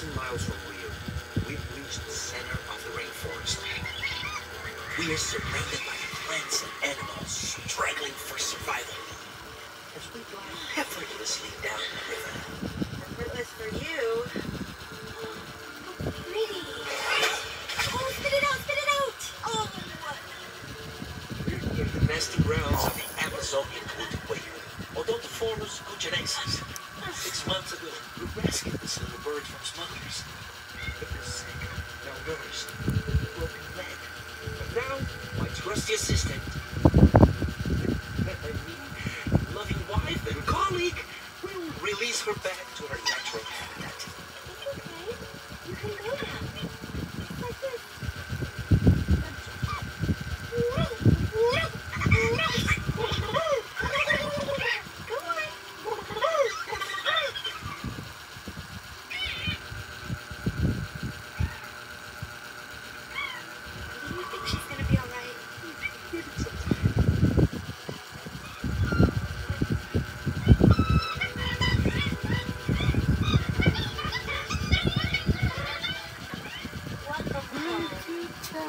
thousand miles from Rio, we've reached the center of the rainforest. We are surrounded by plants and animals struggling for survival. As we glide effortlessly down the river. Effortless for you. Oh. Oh, spit it out, spit it out. Oh. We're in the nesting grounds of the Amazonian woodpecker, although the form is Gujarensis rescued this little bird from smugglers. Broken leg. But now, my trusty assistant, loving wife and colleague, will release her back to her Wait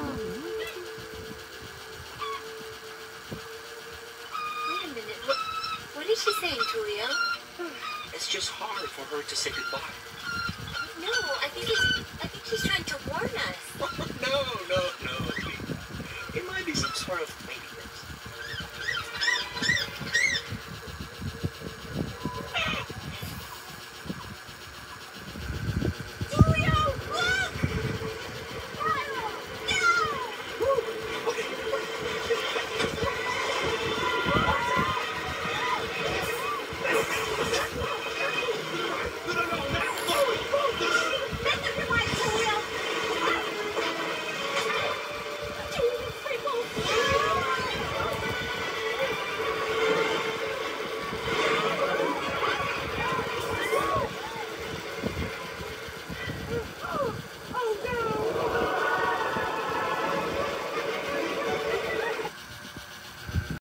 a minute. What is she saying, Tulio? It's just hard for her to say goodbye. No, I think he's. I think she's trying to warn us. no, no, no. It might be some sort of